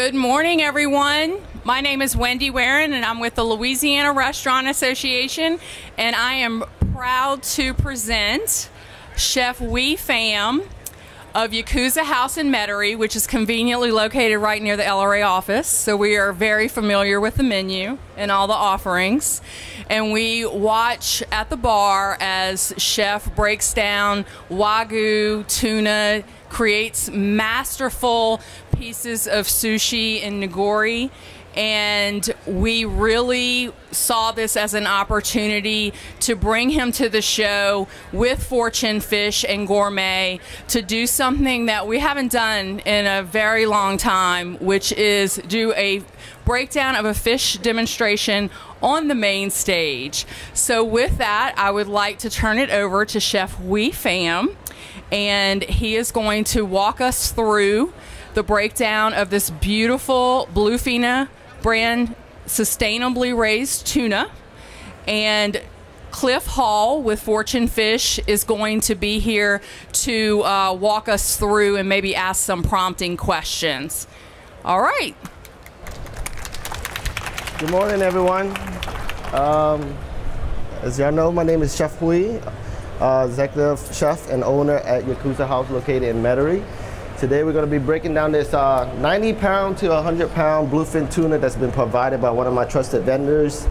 Good morning, everyone. My name is Wendy Warren, and I'm with the Louisiana Restaurant Association, and I am proud to present Chef Huy Pham of Yakuza House in Metairie, which is conveniently located right near the LRA office. So we are very familiar with the menu and all the offerings. And we watch at the bar as Chef breaks down Wagyu, tuna, creates masterful pieces of sushi and nigiri and we really saw this as an opportunity to bring him to the show with Fortune Fish and Gourmet to do something that we haven't done in a very long time, which is do a breakdown of a fish demonstration on the main stage. So, with that, I would like to turn it over to Chef Huy Pham, and he is going to walk us through the breakdown of this beautiful bluefina brand sustainably raised tuna. And Cliff Hall with Fortune Fish is going to be here to uh, walk us through and maybe ask some prompting questions. All right. Good morning, everyone. Um, as y'all know, my name is Chef Huy, uh, executive chef and owner at Yakuza House located in Metairie. Today we're going to be breaking down this uh, 90 pound to 100 pound bluefin tuna that's been provided by one of my trusted vendors,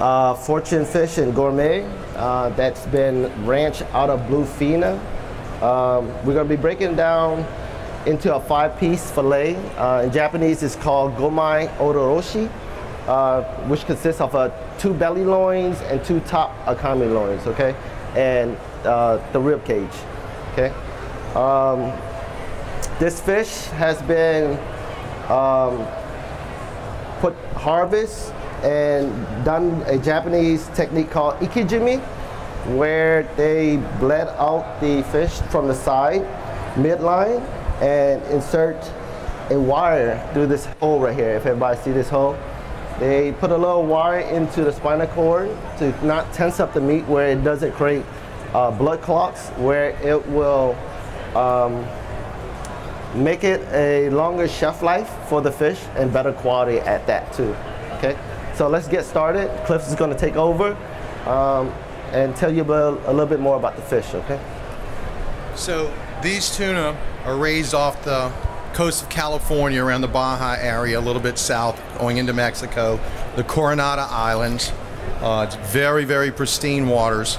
uh, Fortune Fish and Gourmet, uh, that's been ranched out of bluefina. Um, we're going to be breaking down into a five piece filet. Uh, in Japanese it's called gomai oroshi, uh, which consists of uh, two belly loins and two top akami loins, okay? And the rib cage, okay? Um, this fish has been um, put harvest and done a Japanese technique called ikejime, where they bled out the fish from the side, midline, and insert a wire through this hole right here. If everybody see this hole, they put a little wire into the spinal cord to not tense up the meat where it doesn't create uh, blood clots, where it will um, make it a longer shelf life for the fish and better quality at that too. Okay, so let's get started. Cliff is going to take over um, and tell you about, a little bit more about the fish. Okay. So these tuna are raised off the coast of California around the Baja area, a little bit south, going into Mexico, the Coronado Islands. Uh, it's very, very pristine waters.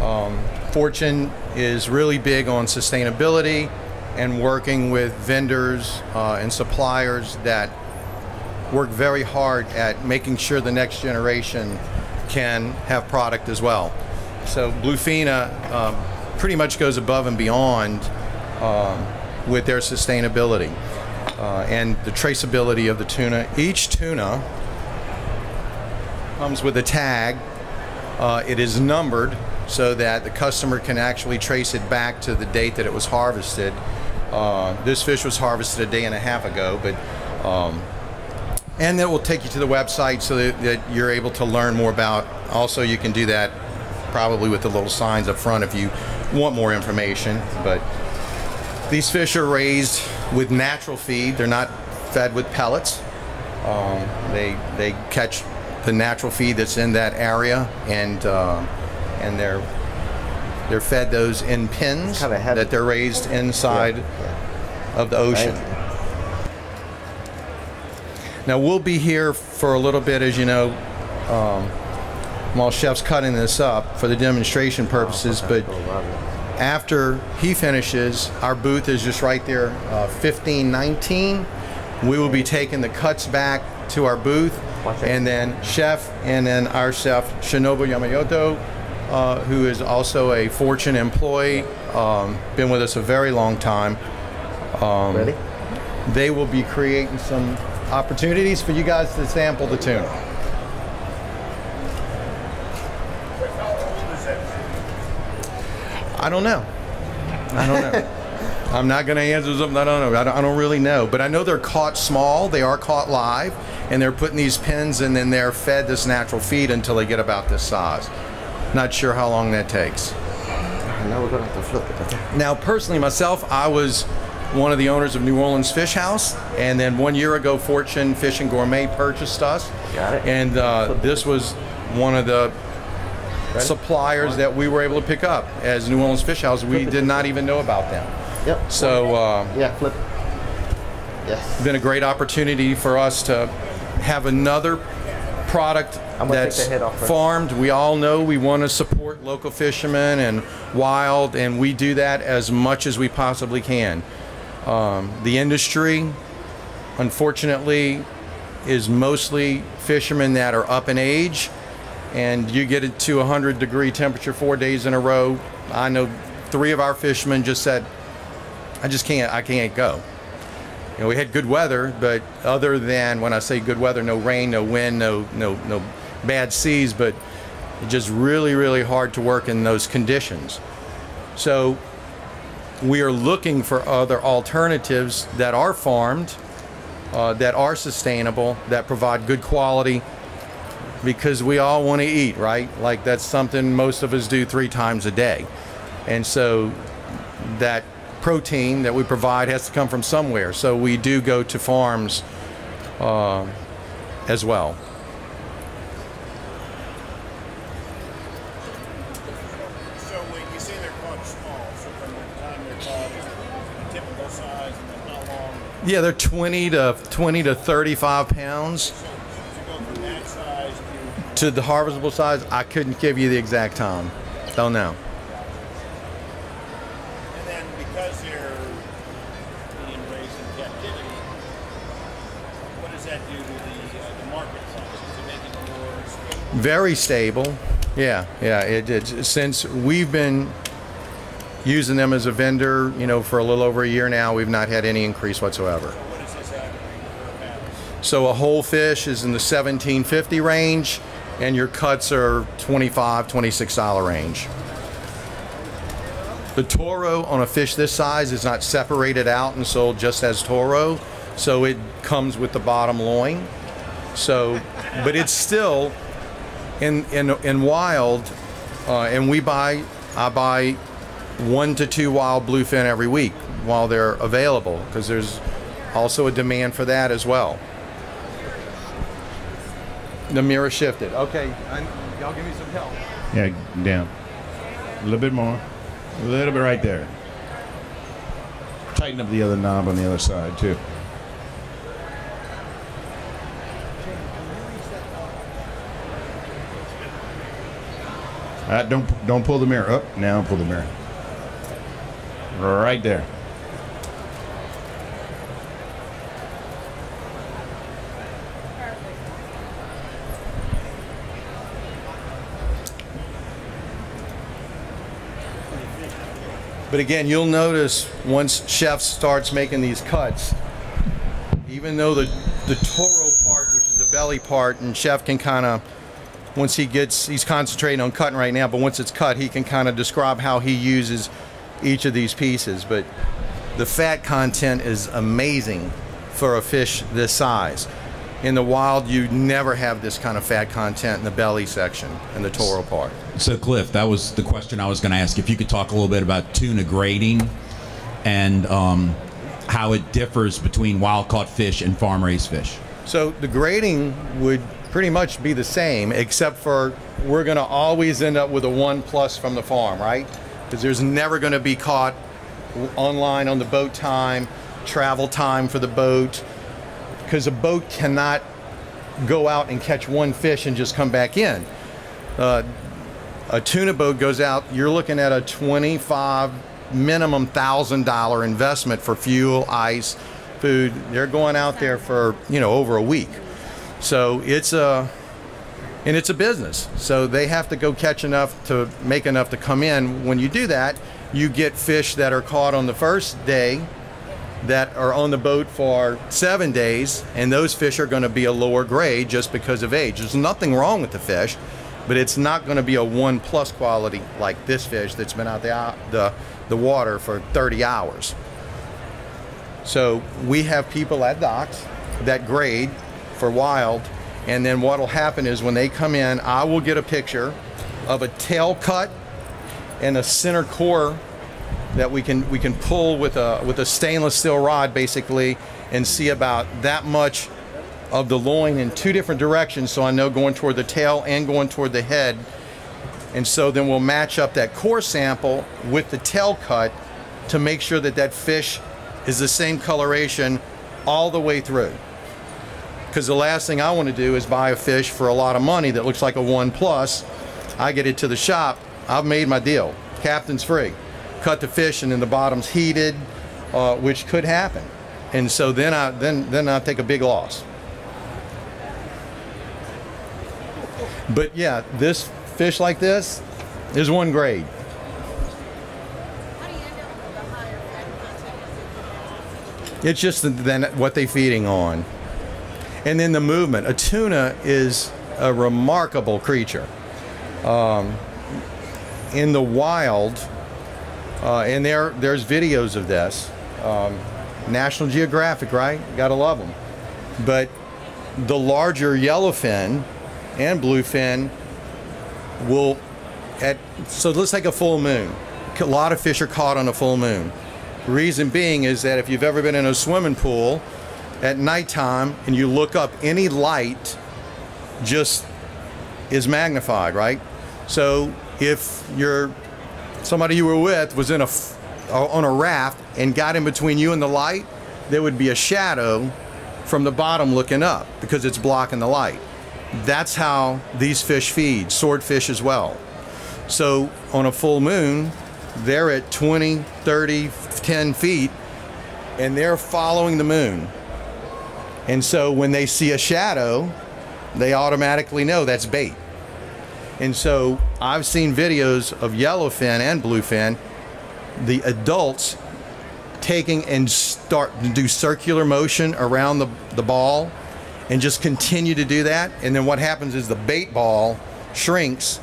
Um, Fortune is really big on sustainability and working with vendors uh, and suppliers that work very hard at making sure the next generation can have product as well. So Bluefina um, pretty much goes above and beyond um, with their sustainability uh, and the traceability of the tuna. Each tuna comes with a tag. Uh, it is numbered so that the customer can actually trace it back to the date that it was harvested uh, this fish was harvested a day and a half ago, but um, and that will take you to the website so that, that, you're able to learn more about. Also, you can do that probably with the little signs up front if you want more information. But these fish are raised with natural feed. They're not fed with pellets. Um, they they catch the natural feed that's in that area, and uh, and they're they're fed those in pens that they're raised inside yeah, of the ocean. Now we'll be here for a little bit, as you know, um, while Chef's cutting this up for the demonstration purposes. But after he finishes, our booth is just right there, uh, 1519. We will be taking the cuts back to our booth, and then Chef and then our chef Shinobu Yamamoto uh, who is also a Fortune employee, um, been with us a very long time. Um, Ready? They will be creating some opportunities for you guys to sample the tuna. I don't know. I don't know. I'm not going to answer something I don't know. I don't, I don't, really know. But I know they're caught small. They are caught live. And they're putting these pins and then they're fed this natural feed until they get about this size. Not sure how long that takes. Now we're going to have to flip it. Now, personally, myself, I was one of the owners of New Orleans Fish House, and then one year ago, Fortune Fish and Gourmet purchased us. Got it. And uh, this was one of the Ready? suppliers that we were able to pick up as New Orleans Fish House. We did not even know about them. Yep. So uh, Yeah, flip. Yes. been a great opportunity for us to have another product I'm gonna take that's the head off first. farmed. We all know we want to support local fishermen and wild, and we do that as much as we possibly can. Um, the industry, unfortunately, is mostly fishermen that are up in age, and you get it to 100 degree temperature four days in a row. I know three of our fishermen just said, "I just can't. I can't go." You know, we had good weather, but other than when I say good weather, no rain, no wind, no no no bad seas, but just really really hard to work in those conditions. So we are looking for other alternatives that are farmed, uh, that are sustainable, that provide good quality, because we all want to eat, right? Like that's something most of us do three times a day, and so that protein that we provide has to come from somewhere. So we do go to farms uh, as well. So when you say they're caught small, so from the time they're caught, a typical size, and how long Yeah, they're 20 to 20 to 35 pounds to go from that size to to the harvestable size. I couldn't give you the exact time. Don't know. That do to the, uh, the market size? Does it make it more stable? Very stable. Yeah, yeah. It, it since we've been using them as a vendor, you know, for a little over a year now, we've not had any increase whatsoever. What is this averaging per pound? So a whole fish is in the 1750 range, and your cuts are 25, 26 dollar range. The toro on a fish this size is not separated out and sold just as toro, so it comes with the bottom loin. So, but it's still in in in wild, uh, and we buy I buy one to two wild bluefin every week while they're available because there's also a demand for that as well. The mirror shifted. Okay, I, y'all give me some help. Yeah, down. A little bit more. A little bit right there. Tighten up the other knob on the other side too. Uh, don't don't pull the mirror up. Now pull the mirror. Right there. But again, you'll notice once chef starts making these cuts, even though the the toro part, which is the belly part, and chef can kind of once he gets he's concentrating on cutting right now, but once it's cut, he can kind of describe how he uses each of these pieces. But the fat content is amazing for a fish this size. In the wild, you never have this kind of fat content in the belly section and the toro part. So, Cliff, that was the question I was going to ask. If you could talk a little bit about tuna grading and um, how it differs between wild caught fish and farm raised fish. So the grading would pretty much be the same, except for we're going to always end up with a one plus from the farm, right? Because there's never going to be caught online on the boat time, travel time for the boat, because a boat cannot go out and catch one fish and just come back in. Uh, a tuna boat goes out, you're looking at a 25 minimum thousand dollar investment for fuel, ice, food. They're going out there for you know over a week, so it's a and it's a business. So they have to go catch enough to make enough to come in. When you do that, you get fish that are caught on the first day that are on the boat for seven days, and those fish are going to be a lower grade just because of age. There's nothing wrong with the fish, but it's not going to be a one plus quality like this fish that's been out the the, the water for 30 hours. So we have people at docks that grade for wild, and then what will happen is when they come in, I will get a picture of a tail cut and a center core that we can we can pull with a with a stainless steel rod basically and see about that much of the loin in two different directions. So I know going toward the tail and going toward the head. And so then we'll match up that core sample with the tail cut to make sure that that fish is the same coloration all the way through because the last thing I want to do is buy a fish for a lot of money that looks like a one plus. I get it to the shop. I've made my deal. Captain's free. Cut the fish and then the bottom's heated uh, which could happen. And so then I then then I take a big loss. But yeah this fish like this is one grade. It's just then what they're feeding on and then the movement a tuna is a remarkable creature. Um, in the wild uh, and there there's videos of this. Um, national geographic right? Gotta love them but the larger yellowfin and bluefin will at so let's take a full moon. A lot of fish are caught on a full moon. Reason being is that if you've ever been in a swimming pool at nighttime and you look up any light just is magnified right? So if you're somebody you were with was in a f- uh, on a raft and got in between you and the light there would be a shadow from the bottom looking up because it's blocking the light. That's how these fish feed swordfish as well. So on a full moon they're at 20 30 10 feet and they're following the moon and so when they see a shadow they automatically know that's bait and so I've seen videos of yellowfin and bluefin, the adults taking and start to do circular motion around the, the ball and just continue to do that. And then what happens is the bait ball shrinks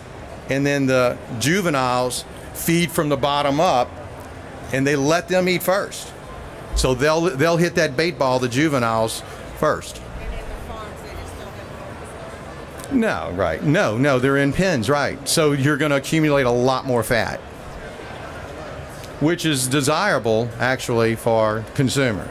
and then the juveniles feed from the bottom up and they let them eat first. So they'll they'll hit that bait ball, the juveniles, first. No, right. No, no, they're in pens, right. So you're going to accumulate a lot more fat, which is desirable actually for consumer.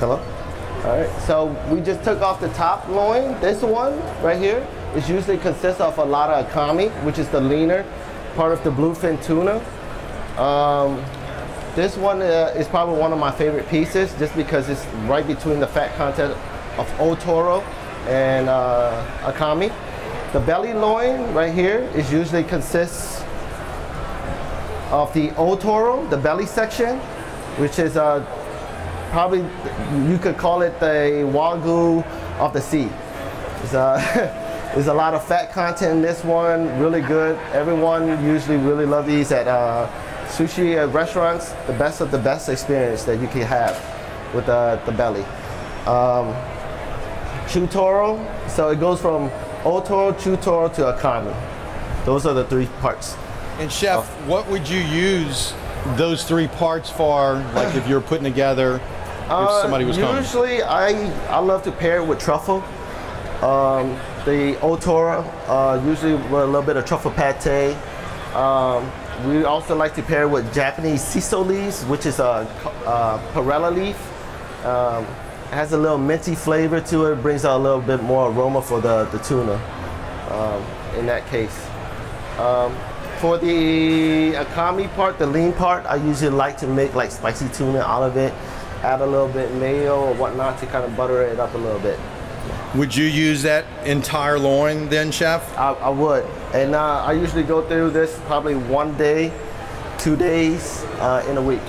Hello? All right, so we just took off the top loin. This one right here is usually consists of a lot of akami, which is the leaner part of the bluefin tuna. Um, this one uh, is probably one of my favorite pieces just because it's right between the fat content of otoro and uh, akami. The belly loin right here is usually consists of the otoro, the belly section, which is uh, probably you could call it the wagyu of the sea. It's, uh, there's a lot of fat content in this one, really good. Everyone usually really love these at uh, sushi at restaurants. The best of the best experience that you can have with uh, the belly. Um, chutoro, so it goes from otoro, chutoro to akami. Those are the three parts. And chef, what would you use those three parts for? Like if you're putting together, if Uh, somebody was coming. Usually, I I love to pair it with truffle. Um, the Otoro, uh, usually with a little bit of truffle pate. Um, we also like to pair with Japanese shiso leaves, which is a, a perilla leaf. Um, it has a little minty flavor to it, brings out a little bit more aroma for the, the tuna um, in that case. Um, for the akami part, the lean part, I usually like to make like spicy tuna out of it, add a little bit mayo or whatnot to kind of butter it up a little bit. Would you use that entire loin then, chef? I, I would, and uh, I usually go through this probably one day, two days uh, in a week,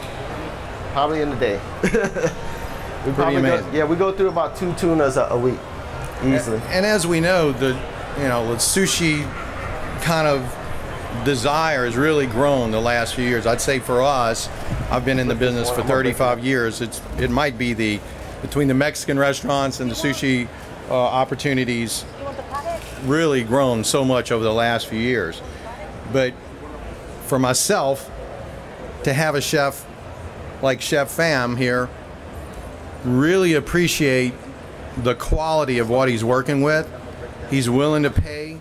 probably in a day. we probably go, yeah, we go through about two tunas a, a week, easily. And as we know, the you know the sushi kind of desire has really grown the last few years. I'd say for us, I've been in the business for 35 years. It's it might be the between the Mexican restaurants and the sushi uh, opportunities really grown so much over the last few years. But for myself, to have a chef like Chef Pham here, really appreciate the quality of what he's working with. He's willing to pay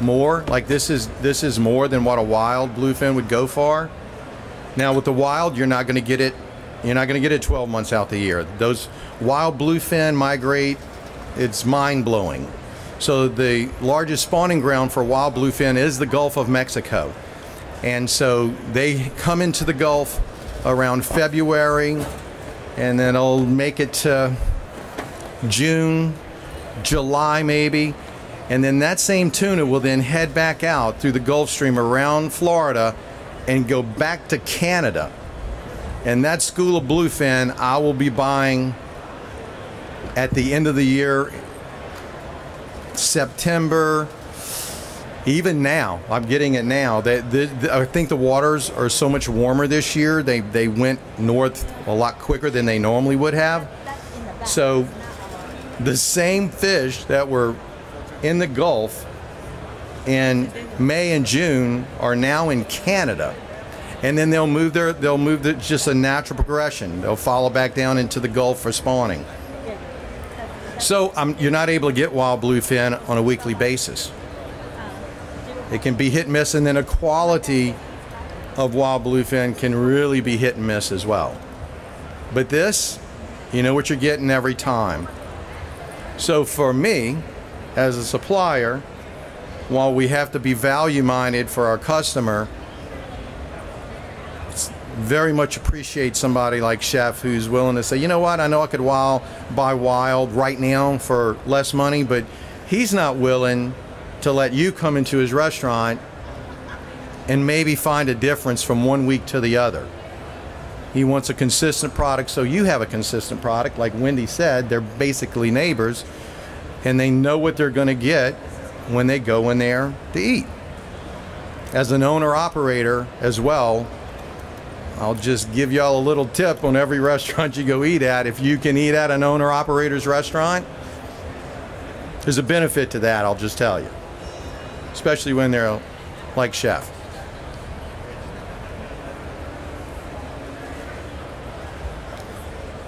more. Like this is this is more than what a wild bluefin would go for. Now with the wild, you're not going to get it. You're not going to get it 12 months out the year. Those wild bluefin migrate. It's mind blowing. So the largest spawning ground for wild bluefin is the Gulf of Mexico, and so they come into the Gulf around February, and then it'll make it to June, July maybe, and then that same tuna will then head back out through the Gulf Stream around Florida and go back to Canada. And that school of bluefin I will be buying at the end of the year, September. Even now, I'm getting it now. The, I think the waters are so much warmer this year. They they went north a lot quicker than they normally would have. So the same fish that were in the Gulf in May and June are now in Canada. And then they'll move their they'll move the, just a natural progression. They'll follow back down into the Gulf for spawning. So um, you're not able to get wild bluefin on a weekly basis. It can be hit and miss, and then a quality of wild bluefin can really be hit and miss as well. But this, you know what you're getting every time. So for me, as a supplier, while we have to be value minded for our customer, very much appreciate somebody like Chef who's willing to say, you know what, I know I could wild, buy wild right now for less money, but he's not willing to let you come into his restaurant and maybe find a difference from one week to the other. He wants a consistent product, so you have a consistent product. Like Wendy said, they're basically neighbors, and they know what they're going to get when they go in there to eat. As an owner operator as well, I'll just give y'all a little tip on every restaurant you go eat at. If you can eat at an owner operator's restaurant, there's a benefit to that, I'll just tell you. Especially when they're like chef.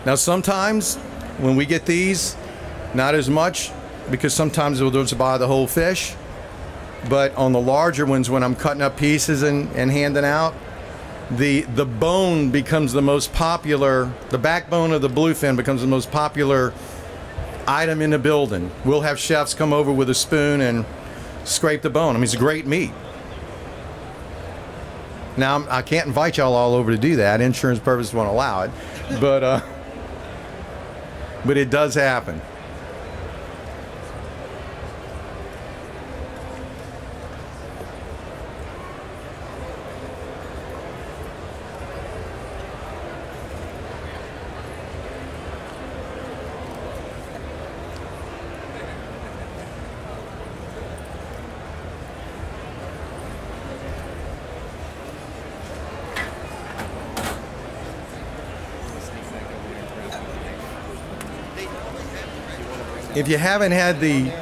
Now, sometimes when we get these, not as much because sometimes we'll just buy the whole fish. But on the larger ones, when I'm cutting up pieces and, and handing out, the the bone becomes the most popular. The backbone of the bluefin becomes the most popular item in the building. We'll have chefs come over with a spoon and scrape the bone. I mean, it's great meat. Now I can't invite y'all all over to do that. Insurance purposes won't allow it, but uh, but it does happen. If you haven't had the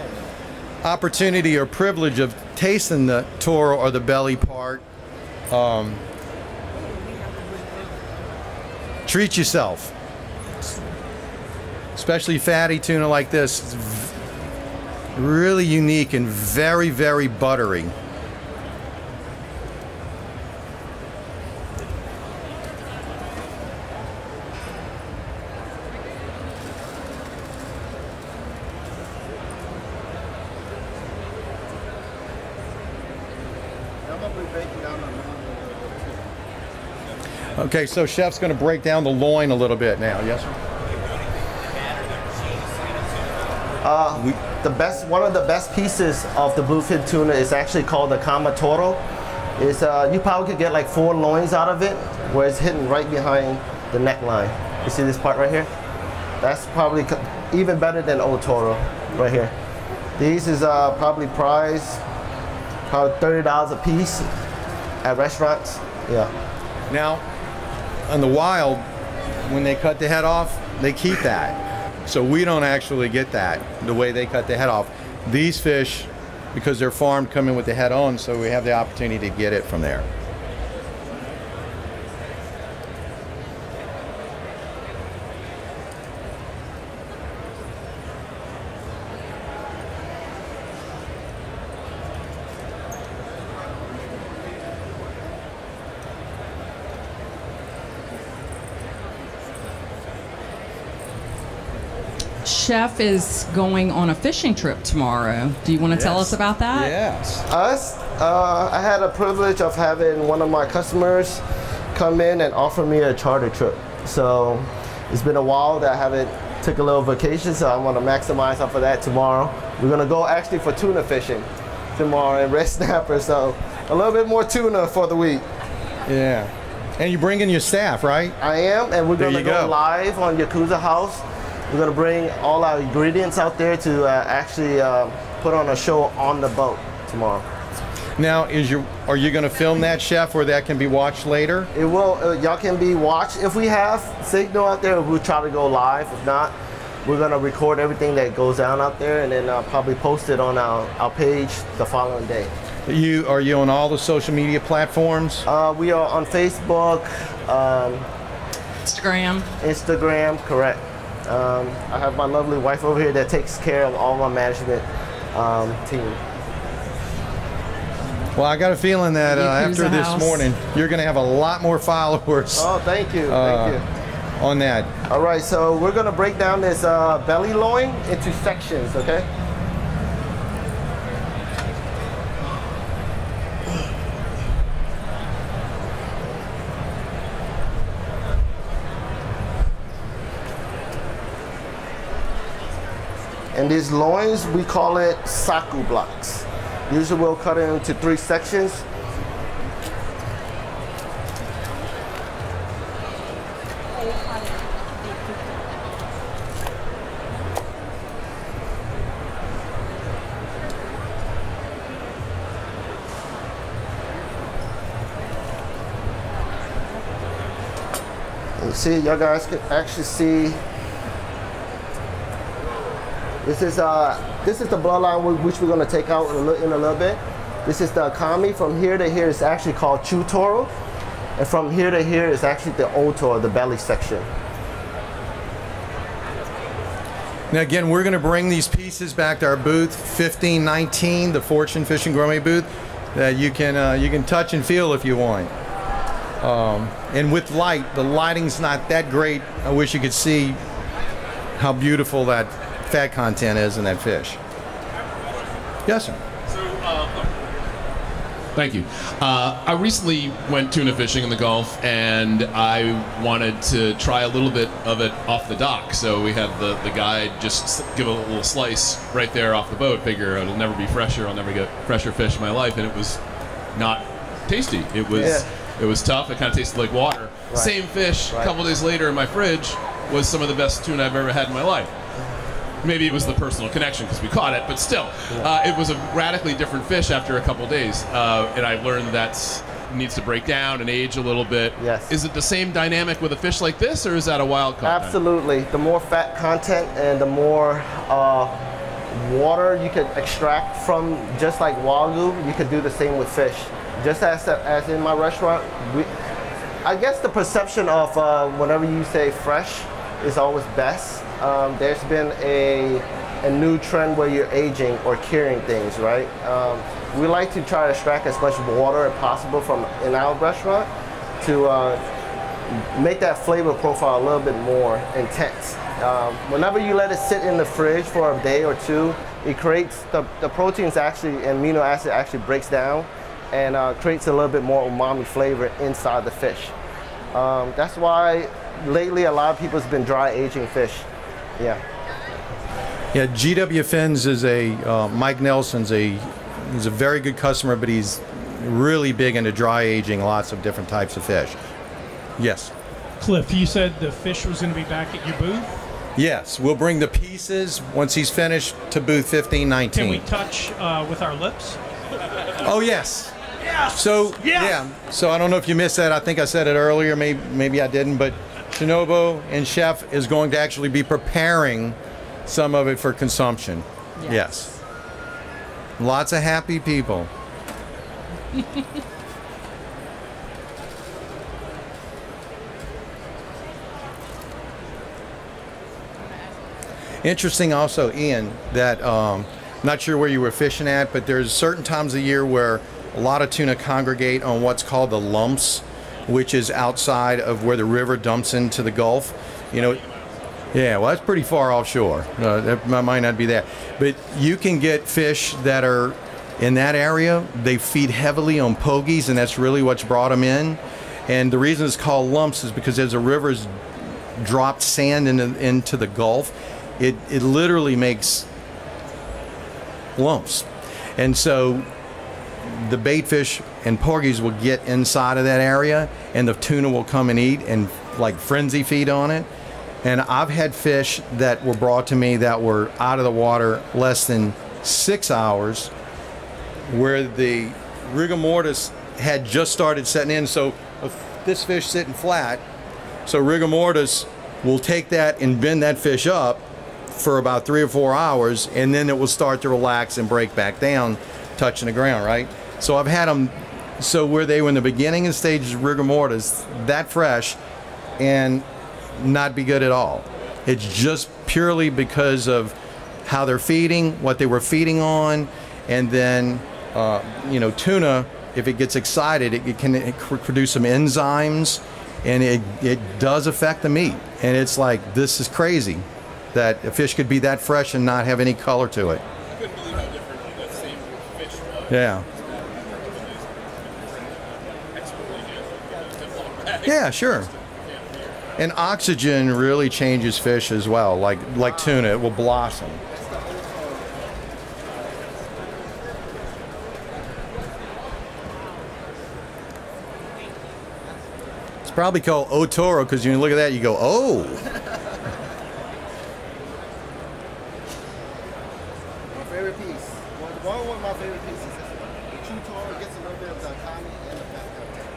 opportunity or privilege of tasting the toro or the belly part, um, treat yourself. Especially fatty tuna like this. Really unique and very, very buttery. Okay, so chef's going to break down the loin a little bit now. Yes, sir. The best, one of the best pieces of the bluefin tuna is actually called the kamatoro. Is uh, you probably could get like four loins out of it, where it's hidden right behind the neckline. You see this part right here? That's probably even better than otoro, right here. These is uh, probably priced probably thirty dollars a piece at restaurants. Yeah. Now, on the wild, when they cut the head off, they keep that. So we don't actually get that the way they cut the head off. These fish, because they're farmed, come in with the head on, so we have the opportunity to get it from there. Chef is going on a fishing trip tomorrow. Do you want to tell us about that? Yes. Us, uh, I had a privilege of having one of my customers come in and offer me a charter trip. So it's been a while that I haven't took a little vacation, so I want to maximize off of that tomorrow. We're gonna go actually for tuna fishing tomorrow and red snapper, so a little bit more tuna for the week. Yeah. And you bring in your staff, right? I am, and we're There gonna go, go. live on Yakuza House. We're gonna bring all our ingredients out there to uh, actually uh, put on a show on the boat tomorrow. Now, is your are you going to film that, chef, where that can be watched later? It will. Uh, y'all can be watched. If we have signal out there, we'll try to go live. If not, we're gonna record everything that goes down out there and then uh, probably post it on our, our page the following day. You are you on all the social media platforms? Uh, we are on Facebook, um, Instagram. Instagram, correct. Um, I have my lovely wife over here that takes care of all my management um, team. Well, I got a feeling that uh, after this House. morning, you're going to have a lot more followers Oh, thank you, Uh, thank you. on that. All right, so we're gonna break down this uh, belly loin into sections, okay? And these loins, we call it saku blocks. Usually we'll cut it into three sections. See, y'all guys can actually see. This is uh, this is the bloodline which we're gonna take out in a, li- in a little bit. This is the kami. From here to here is actually called chutoro, and from here to here is actually the otoro, the belly section. Now, again, we're going to bring these pieces back to our booth, 1519, the Fortune Fish and Gourmet booth, that you can uh, you can touch and feel if you want. Um, and with light, the lighting's not that great. I wish you could see how beautiful that fat content is in that fish. Yes, sir. Thank you. Uh, I recently went tuna fishing in the Gulf, and I wanted to try a little bit of it off the dock. So we had the, the guide just give a little slice right there off the boat. Figure it'll never be fresher. I'll never get fresher fish in my life, and it was not tasty. It was Yeah. it was tough. It kind of tasted like water. Same fish. Right. A couple days later in my fridge was some of the best tuna I've ever had in my life. Maybe it was the personal connection because we caught it, but still, uh, it was a radically different fish after a couple days. Uh, and I learned that needs to break down and age a little bit. Yes. Is it the same dynamic with a fish like this, or is that a wild caught? Absolutely. The more fat content and the more uh, water you could extract from, just like wagyu, you could do the same with fish. Just as as in my restaurant, we, I guess the perception of uh, whenever you say fresh is always best. Um, there's been a a new trend where you're aging or curing things, right? Um, we like to try to extract as much water as possible from in our restaurant to uh, make that flavor profile a little bit more intense. Um, whenever you let it sit in the fridge for a day or two, it creates the, the proteins actually amino acid actually breaks down and uh, creates a little bit more umami flavor inside the fish. Um, that's why lately a lot of people have been dry aging fish. Yeah. Yeah, GW Fins is a uh, Mike Nelson's a he's a very good customer, but he's really big into dry aging lots of different types of fish. Yes. Cliff, you said the fish was going to be back at your booth. Yes, we'll bring the pieces once he's finished to booth 1519. Can we touch uh, with our lips? Oh yes. So yeah. So I don't know if you missed that. I think I said it earlier. Maybe maybe I didn't. But Shinobu and Chef is going to actually be preparing some of it for consumption. Yes. Lots of happy people. Interesting also, Ian, that um, not sure where you were fishing at, but there's certain times of year where a lot of tuna congregate on what's called the lumps, which is outside of where the river dumps into the Gulf. You know, Yeah, well, that's pretty far offshore. Uh, that might not be that, but you can get fish that are in that area. They feed heavily on pogies, and that's really what's brought them in. And the reason it's called lumps is because as the rivers dropped sand into, into the Gulf, it, it literally makes lumps. And so the bait fish and porgies will get inside of that area and the tuna will come and eat and like frenzy feed on it. And I've had fish that were brought to me that were out of the water less than six hours where the rigor mortis had just started setting in. So this fish sitting flat, so rigor mortis will take that and bend that fish up for about three or four hours, and then it will start to relax and break back down, touching the ground, right? So I've had them, so where they were in the beginning and stages of rigor mortis, that fresh, and not be good at all. It's just purely because of how they're feeding, what they were feeding on, and then, uh, you know, tuna, if it gets excited, it, it can it produce some enzymes, and it, it does affect the meat. And it's like, this is crazy that a fish could be that fresh and not have any color to it. Yeah. Yeah, sure. And oxygen really changes fish as well. Like like tuna, it will blossom. It's probably called otoro because you look at that, you go, oh. Favorite piece. One, one of my favorite pieces is this one. The chutoro gets a little bit of the kami and the fat content.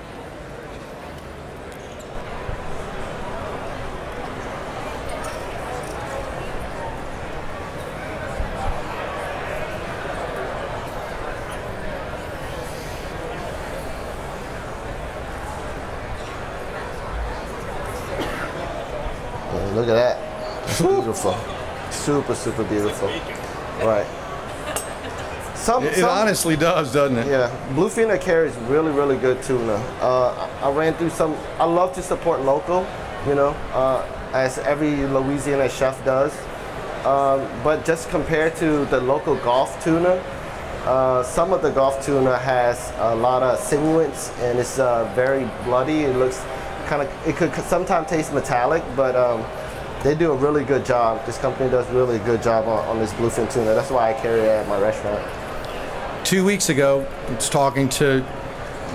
Yeah, Look at that. Beautiful. Super, super beautiful. Right. Some, It, it some- honestly does, doesn't it? yeah, Bluefin carries really, really good tuna. Uh, I ran through some. I love to support local, you know, uh, as every Louisiana chef does. Um, but just compared to the local Gulf tuna, uh, some of the Gulf tuna has a lot of sinuance and it's uh, very bloody. It looks kind of. It could sometimes taste metallic, but um, they do a really good job. This company does really good job on, on this bluefin tuna. That's why I carry it at my restaurant. two weeks ago, I was talking to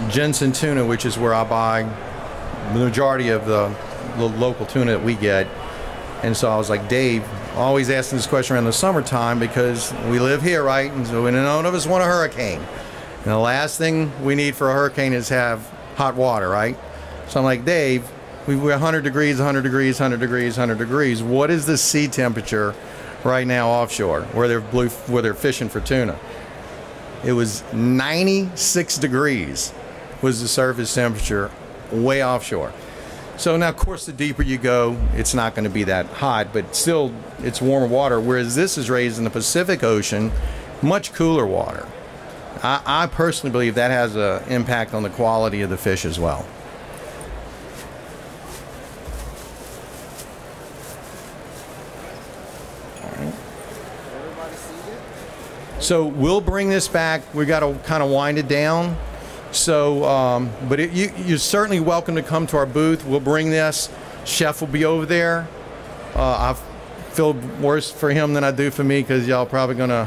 Jensen Tuna, which is where I buy the majority of the, the local tuna that we get. And so I was like, Dave, always asking this question around the summertime because we live here, right? And so none of us want a hurricane. And the last thing we need for a hurricane is have hot water, right? So I'm like, Dave, we- we're 100 degrees, 100 degrees, 100 degrees, 100 degrees. What is the sea temperature right now offshore where they're blue, where they're fishing for tuna? It was 96 degrees was the surface temperature way offshore. So now, of course, the deeper you go, it's not going to be that hot, but still, it's warmer water. Whereas this is raised in the Pacific Ocean, much cooler water. I, I personally believe that has an impact on the quality of the fish as well. So we'll bring this back. We got to kind of wind it down. So, um, but it, you, you're certainly welcome to come to our booth. We'll bring this. Chef will be over there. Uh, I feel worse for him than I do for me because y'all probably gonna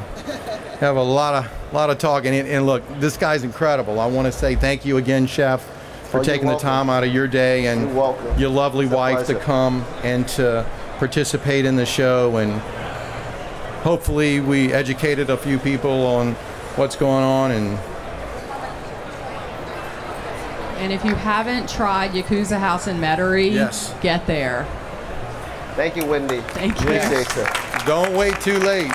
have a lot of lot of talking. And, and look, this guy's incredible. I want to say thank you again, Chef, for Oh, taking the time out of your day and your lovely It's wife to come and to participate in the show and hopefully we educated a few people on what's going on and And if you haven't tried Yakuza House in Metairie, Yes. get there. Thank you, Wendy. Thank you. Appreciate you. don't wait too late.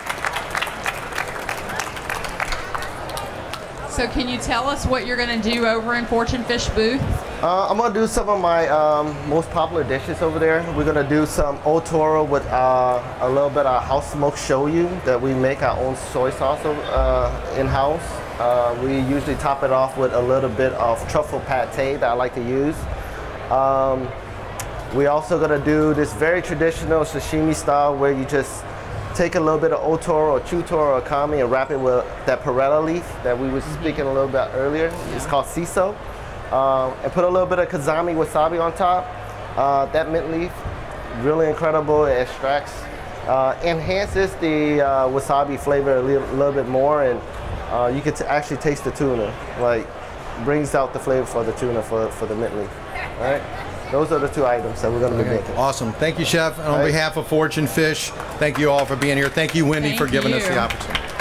So, can you tell us what you're going to do over in Fortune Fish booth? Uh, I'm gonna do some of my um, most popular dishes over there. We're gonna do some otoro with uh, a little bit of house smoked shoyu that we make our own soy sauce uh, in house. Uh, we usually top it off with a little bit of truffle pate that I like to use. Um, We also gonna do this very traditional sashimi style where you just take a little bit of otoro or chutoro or kami and wrap it with that perilla leaf that we was speaking a little bit earlier. It's called shiso. Um, and put a little bit of kizami wasabi on top. Uh, that mint leaf, really incredible. It extracts, uh, enhances the uh, wasabi flavor a little, little bit more, and uh, you can actually taste the tuna. Like, brings out the flavor for the tuna for, for the mint leaf. All right. Those are the two items that we're going to be making. Awesome. Thank you, Chef. And on Right. behalf of Fortune Fish, thank you all for being here. Thank you, Wendy, Thank for giving us the opportunity.